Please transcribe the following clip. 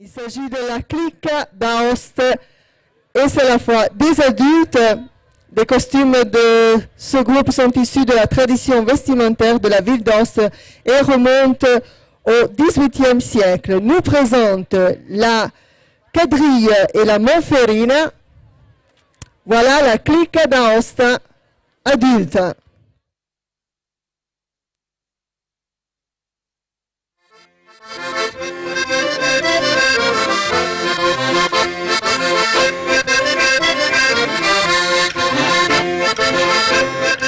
Il s'agit de la clique d'Aoste et c'est la fois des adultes. Les costumes de ce groupe sont issus de la tradition vestimentaire de la ville d'Aoste et remontent au XVIIIe siècle. Nous présente la quadrille et la Monferrina. Voilà la clique d'Aoste adulte. Thank you.